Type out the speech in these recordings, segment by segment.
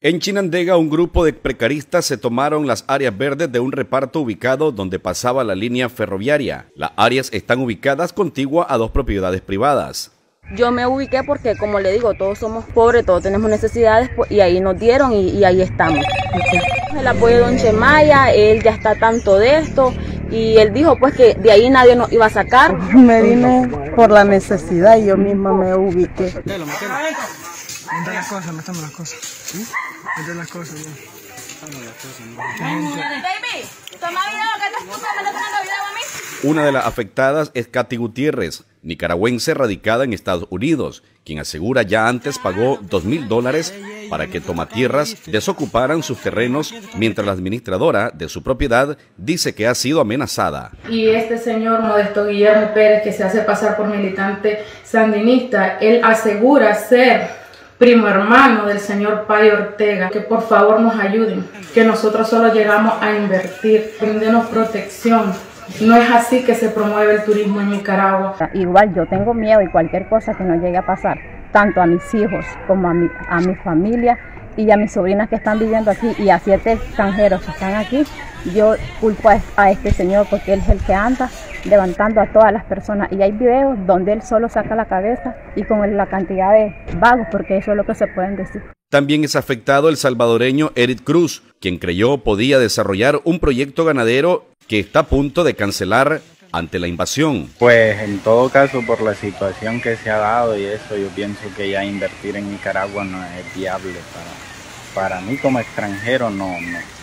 En Chinandega, un grupo de precaristas se tomaron las áreas verdes de un reparto ubicado donde pasaba la línea ferroviaria. Las áreas están ubicadas contigua a dos propiedades privadas. Yo me ubiqué porque, como le digo, todos somos pobres, todos tenemos necesidades pues, y ahí nos dieron y, ahí estamos. El apoyo de Don Chemaya, él ya está tanto de esto y él dijo pues que de ahí nadie nos iba a sacar. Me vine por la necesidad y yo misma me ubiqué. Entre las cosas, metamos las cosas. ¿Sí? Entre las cosas, ya. Una de las afectadas es Katy Gutiérrez, nicaragüense radicada en Estados Unidos, quien asegura ya antes pagó dos mil dólares para que tomatierras desocuparan sus terrenos, mientras la administradora de su propiedad dice que ha sido amenazada. Y este señor Modesto Guillermo Pérez, que se hace pasar por militante sandinista, él asegura ser primo hermano del señor Pai Ortega, que por favor nos ayuden, que nosotros solo llegamos a invertir, brindenos protección. No es así que se promueve el turismo en Nicaragua. Igual yo tengo miedo y cualquier cosa que nos llegue a pasar, tanto a mis hijos como a mi, a mi familia y a mis sobrinas que están viviendo aquí y a siete extranjeros que están aquí, yo culpo a este señor porque él es el que anda levantando a todas las personas. Y hay videos donde él solo saca la cabeza y con la cantidad de vagos, porque eso es lo que se pueden decir. También es afectado el salvadoreño Eric Cruz, quien creyó podía desarrollar un proyecto ganadero que está a punto de cancelar ante la invasión. Pues en todo caso por la situación que se ha dado y eso yo pienso que ya invertir en Nicaragua no es viable para, para mí como extranjero no,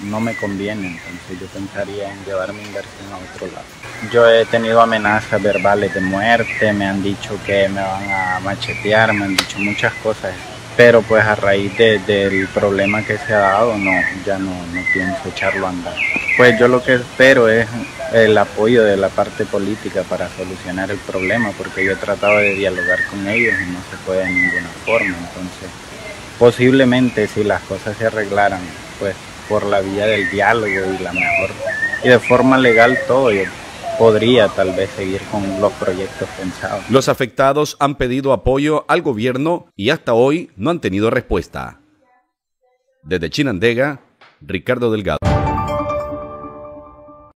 no, me conviene, entonces yo pensaría en llevar mi inversión a otro lado. Yo he tenido amenazas verbales de muerte, me han dicho que me van a machetear, me han dicho muchas cosas, pero pues a raíz del problema que se ha dado, no, ya no, no pienso echarlo a andar. Pues yo lo que espero es el apoyo de la parte política para solucionar el problema, porque yo he tratado de dialogar con ellos y no se puede de ninguna forma, entonces posiblemente si las cosas se arreglaran pues por la vía del diálogo y la mejor y de forma legal todo yo podría tal vez seguir con los proyectos pensados. Los afectados han pedido apoyo al gobierno y hasta hoy no han tenido respuesta. Desde Chinandega, Ricardo Delgado.